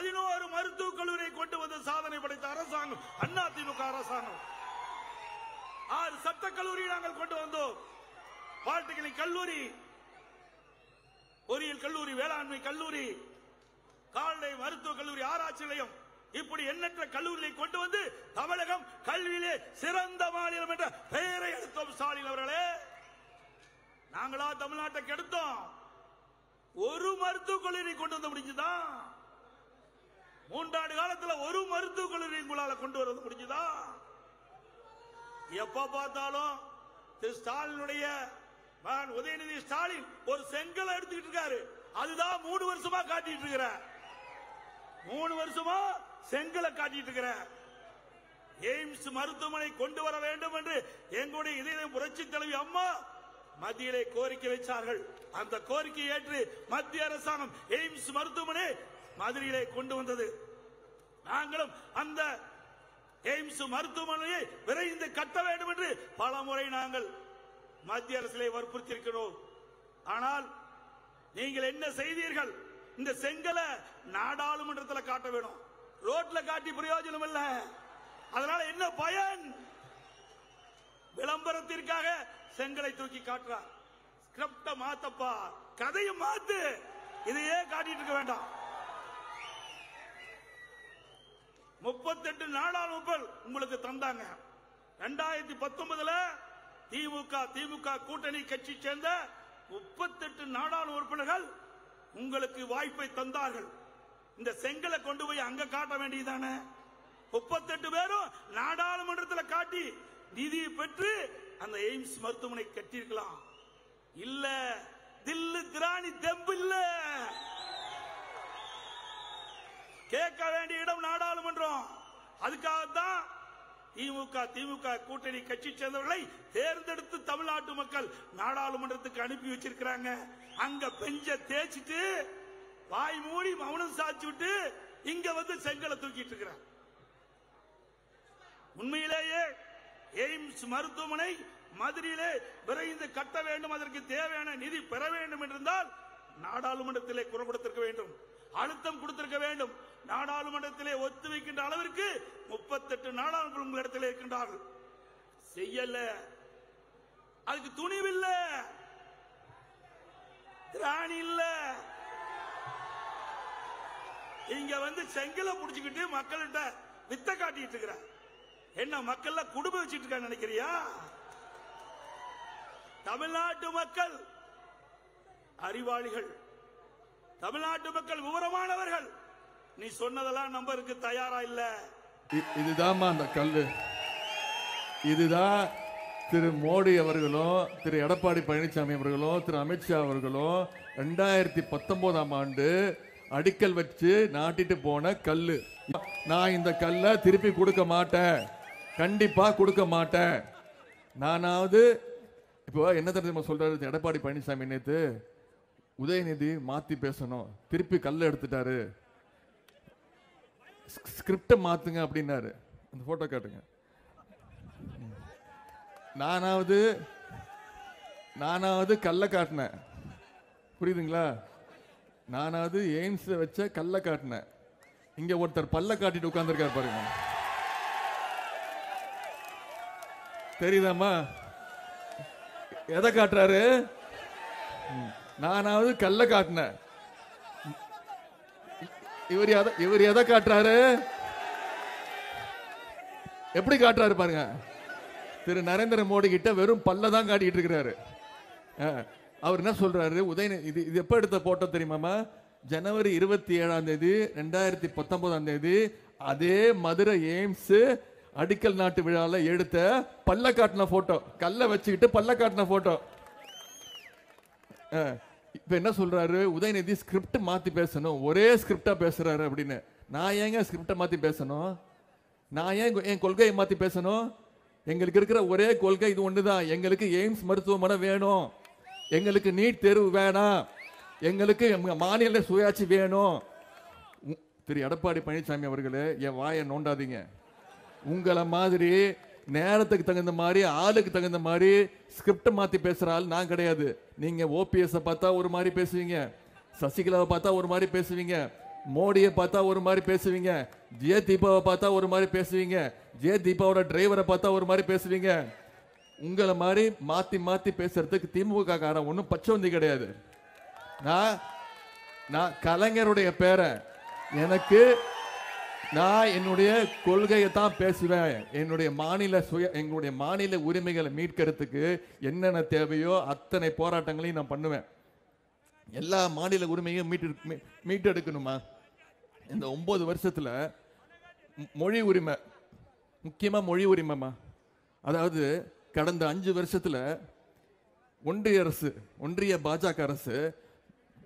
பதினோரு மருத்துவக் கல்லூரியை கொண்டு வந்து சாதனை படைத்த அரசாங்கம் அண்ணா திமுக அரசாங்கம். ஆறு சட்டக் கல்லூரி நாங்கள் கொண்டு வந்தோம். பாலிடெக்னிக் கல்லூரி பொறியியல் கல்லூரி வேளாண்மை கல்லூரி கால்நடை மருத்துவக் கல்லூரி ஆராய்ச்சி நிலையம். இப்படி எண்ணற்ற கல்லூரிகளை கொண்டு வந்து தமிழகம் கல்வியிலே சிறந்த மாநிலம் என்ற பெயரை எடுத்தோம் ஸ்டாலின் அவர்களே. நாங்களா தமிழ்நாட்டை கெடுத்தோம் ஒரு மருத்துவக் கல்லூரி கொண்டு வந்து முடிஞ்சுதான் மூன்றாண்டு காலத்துல ஒரு மருத்துவக் கல்லூரி உங்களால கொண்டு வரது முடிஞ்சுதா? எப்ப பார்த்தாலும் திரு ஸ்டாலினுடைய மகன் உதயநிதி ஸ்டாலின் ஒரு செங்கலை எடுத்துக்கிட்டு இருக்காரு. அதுதான் மூணு வருஷமா காட்டிட்டு இருக்கிற. மூணு வருஷமா செங்கலை காட்டிட்டு இருக்கிற. எய்ம்ஸ் மருத்துவமனை கொண்டு வர வேண்டும் என்று எங்களுடைய இதய புரட்சி தலைவி அம்மா மத்தியிலே கோரிக்கை வைத்தார்கள் அந்த கோரிக்கையை ஏற்று மத்திய அரசாங்கம் எய்ம்ஸ் மருத்துவமனை மதுரையிலே கொண்டு வந்தது. நாங்களும் அந்த எய்ம்ஸ் மருத்துவமனையை விரைந்து கட்ட வேண்டும் என்று பல முறை நாங்கள் மத்திய அரசிலே வற்புறுத்தியிருக்கிறோம். ஆனால் நீங்கள் என்ன செய்தீர்கள்? இந்த செங்கலை நாடாளுமன்றத்தில் காட்ட வேணும். ரோட்ல காட்டி பிரயோஜனம் இல்ல. அதனால என்ன பயன்? விளம்பரத்திற்காக செங்கலை தூக்கி காட்டுறார். ஸ்கிரிப்ட மாத்தப்பா. கதையை மாத்து. இதையே காட்டிட்டு இருக்க வேண்டாம். முப்பத்தெட்டு நாடாளுமன்றம் உங்களுக்கு தந்தாங்க. ரெண்டாயிரத்தி பத்தொன்பதுல திமுக திமுக கூட்டணி கட்சி சேர்ந்த முப்பத்தெட்டு நாடாளு உறுப்பினர்கள் உங்களுக்கு வாய்ப்பை தந்தார்கள். இந்த செங்கலை கொண்டு போய் அங்க காட்ட வேண்டியதானே முப்பத்தெட்டு பேரும் நாடாளுமன்றத்தில் காட்டி நிதி பெற்று அந்த எய்ம்ஸ் மருத்துவமனை கட்டியிருக்கலாம். இல்ல தில்லு திராணி தெம்பு இல்ல கேட்கவே அதுக்காகத்தான் திமுக திமுக கூட்டணி கட்சி சேர்ந்தவர்களை தேர்ந்தெடுத்து தமிழ்நாட்டு மக்கள் நாடாளுமன்றத்துக்கு அனுப்பி வச்சிருக்கிறாங்க. அங்க பெஞ்ச தேய்ச்சிட்டு வாய் மூடி மௌனம் சாச்சு விட்டு இங்க வந்து செங்கலை தூக்கிட்டு இருக்கிறாங்க உண்மையிலேயே எய்ம்ஸ் மருத்துவமனை மதுரையிலே விரைந்து கட்ட வேண்டும் அதற்கு தேவையான நிதி பெற வேண்டும் என்றிருந்தால் நாடாளுமன்றத்திலே குரல் கொடுத்திருக்க வேண்டும். அழுத்தம் கொடுத்திருக்க வேண்டும். நாடாளுமன்றத்திலே ஒத்து வைக்கின்ற அளவிற்கு முப்பத்தெட்டு நாடாளுமன்ற உங்களிடத்தில் இருக்கின்றார்கள். செய்யல. அதுக்கு துணிவில்ல. திராணி இல்ல. இங்க வந்து செங்கலை புடிச்சுக்கிட்டு மக்கள்கிட்ட வித்த காட்டிட்டு இருக்கிற. என்ன மக்கள் குடும்பம் வச்சுட்டு இருக்க நினைக்கிறியா? தமிழ்நாட்டு மக்கள் அறிவாளிகள். தமிழ்நாட்டு மக்கள் விவரமானவர்கள் நீ சொன்னதெல்லாம் நம்பருக்கு தயாரா இல்ல? இ- இதுதாம்மா அந்த கல்லு. இதுதான் திரு மோடி அவர்களும் திரு எடப்பாடி பழனிசாமி அவர்களும் திரு அமித்ஷா அவர்களும் ரெண்டாயிரத்தி பத்தொன்பதாம் ஆண்டு அடிக்கல் வச்சு நாட்டிட்டு போன கல்லு. நான் இந்த கல்லை திருப்பி கொடுக்க மாட்டேன். கண்டிப்பாக கொடுக்க மாட்டேன். நானாவது இப்போ என்ன தெரியுமா சொல்றாரு எடப்பாடி பழனிசாமி நேற்று உதயநிதி மாத்தி பேசணும். திருப்பி கல்லை எடுத்துட்டாரு. ஸ்கிரிப்டை மாத்துங்க அப்படின்னாரு. அந்த போட்டோ காட்டுங்க. நானாவது நானாவது கல்லை காட்டினேன். புரியுதுங்களா? நானாவது எய்ம்ஸ் வச்ச கல்லை காட்டினேன். இங்க ஒருத்தர் பல்ல காட்டிட்டு உட்காந்துருக்காரு பாருங்க. தெரியுதாம்மா? எதை காட்டுறாரு? ம். நானாவது கல்லை காட்டினேன். இவர் எதை இவர் எதை காட்டுறாரு? எப்படி காட்டுறாரு பாருங்க. திரு நரேந்திர மோடி கிட்ட வெறும் பல்ல தான் காட்டிட்டு இருக்கிறாரு. அவர் என்ன சொல்றாரு? உதயன் இது இது எப்ப எடுத்த போட்டோ தெரியுமாமா ஜனவரி இருபத்தி ஏழாம் தேதி ரெண்டாயிரத்தி பத்தொன்பதாம் தேதி அதே மதுரை எய்ம்ஸ் அடிக்கல் நாட்டு விழால எடுத்த பல்ல காட்டின போட்டோ கல்ல வச்சுக்கிட்டு பல்ல காட்டின போட்டோ இப்போ என்ன சொல்கிறாரு உதயநிதி ஸ்கிரிப்ட் மாற்றி பேசணும். ஒரே ஸ்கிரிப்டாக பேசுகிறாரு அப்படின்னு. நான் ஏங்க ஸ்கிரிப்டை மாற்றி பேசணும்? நான் ஏன் என் கொள்கையை மாற்றி பேசணும்? எங்களுக்கு இருக்கிற ஒரே கொள்கை இது ஒன்று தான் எங்களுக்கு எய்ம்ஸ் மருத்துவமனை வேணும். எங்களுக்கு நீட் தேர்வு வேணாம். எங்களுக்கு மாநில சுயாட்சி வேணும். உ- திரு எடப்பாடி பழனிசாமி அவர்களே என் வாயை நோண்டாதீங்க. உங்களை மாதிரி நேரத்துக்கு தகுந்த மாதிரி ஆளுக்கு தகுந்த மாதிரி ஸ்கிரிப்ட் மாற்றி பேசுகிற ஆள் நான் கிடையாது. நீங்கள் ஓபிஎஸ்ஸை பார்த்தா ஒரு மாதிரி பேசுவீங்க. சசிகலாவை பார்த்தா ஒரு மாதிரி பேசுவீங்க. மோடியை பார்த்தா ஒரு மாதிரி பேசுவீங்க. ஜே தீபாவை பார்த்தா ஒரு மாதிரி பேசுவீங்க. ஜே தீபாவோட டிரைவரை பார்த்தா ஒரு மாதிரி பேசுவீங்க. உங்களை மாதிரி மாற்றி மாற்றி பேசுறதுக்கு திமுக காரன் ஒன்றும் பச்சவந்தி கிடையாது. நான் நான் கலைஞருடைய பேரை எனக்கு நான் என்னுடைய கொள்கையை தான் பேசுவேன். என்னுடைய மாநில சுய எங்களுடைய மாநில உரிமைகளை மீட்கிறதுக்கு என்னென்ன தேவையோ அத்தனை போராட்டங்களையும் நான் பண்ணுவேன். எல்லா மாநில உரிமையும் மீட்டு மீட்டெடுக்கணுமா? இந்த ஒம்பது வருஷத்தில் மொழி உரிமை முக்கியமாக மொழி உரிமைமா அதாவது கடந்த அஞ்சு வருஷத்தில் ஒன்றிய அரசு ஒன்றிய பாஜக அரசு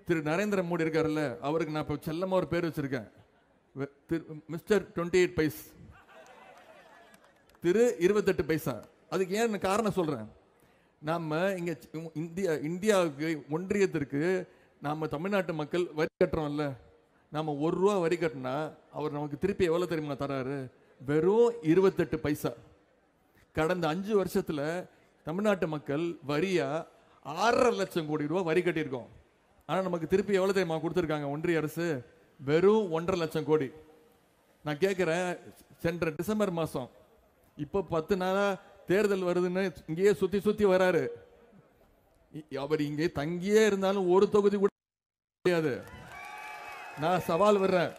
திரு நரேந்திர மோடி இருக்காருல்ல அவருக்கு நான் இப்போ செல்லமாக ஒரு பேர் வச்சுருக்கேன். மிஸ்டர் டுவெண்ட்டி எயிட் பைஸ் திரு இருபத்தெட்டு பைசா அதுக்கு ஏன் காரணம் சொல்கிறேன் நாம் இங்கே இந்தியா இந்தியாவுக்கு ஒன்றியத்திற்கு நாம் தமிழ்நாட்டு மக்கள் வரி கட்டுறோம்ல. நாம் ஒரு ரூபா வரி கட்டினா அவர் நமக்கு திருப்பி எவ்வளோ தெரியுமா தராரு? வெறும் இருபத்தெட்டு பைசா கடந்த அஞ்சு வருஷத்தில் தமிழ்நாட்டு மக்கள் வரியாக ஆறரை லட்சம் கோடி ரூபா வரி கட்டியிருக்கோம். ஆனால் நமக்கு திருப்பி எவ்வளோ தெரியுமா கொடுத்துருக்காங்க ஒன்றிய அரசு? வெறும் ஒன்றரை லட்சம் கோடி. நான் கேட்குறேன் சென்ற டிசம்பர் மாதம் இப்போ பத்து நாளாக தேர்தல் வருதுன்னு இங்கேயே சுற்றி சுற்றி வராரு. இ- அவர் இங்கே தங்கியே இருந்தாலும் ஒரு தொகுதி கூட முடியாது நான் சவால் வர்றேன்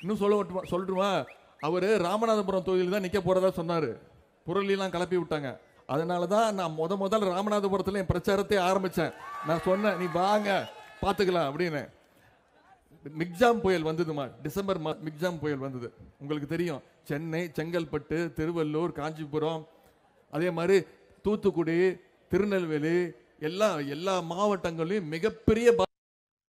இன்னும் சொல்ல விட்டுமா- சொல்லட்டுமா? அவர் ராமநாதபுரம் தொகுதியில் தான் நிற்க போகிறதா சொன்னார். புரளிலாம் கிளப்பி விட்டாங்க. அதனால தான் நான் முத முதல் ராமநாதபுரத்தில் என் பிரச்சாரத்தை ஆரம்பித்தேன் நான் சொன்னேன் நீ வாங்க பார்த்துக்கலாம் அப்படின்னு. மிக்ஜாம் புயல் வந்ததுமா டிசம்பர் மா மிக்ஜாம் புயல் வந்தது. உங்களுக்கு தெரியும் சென்னை செங்கல்பட்டு திருவள்ளூர் காஞ்சிபுரம் அதே மாதிரி தூத்துக்குடி திருநெல்வேலி எல்லா எல்லா மாவட்டங்களையும் மிகப்பெரிய